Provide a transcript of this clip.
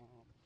um,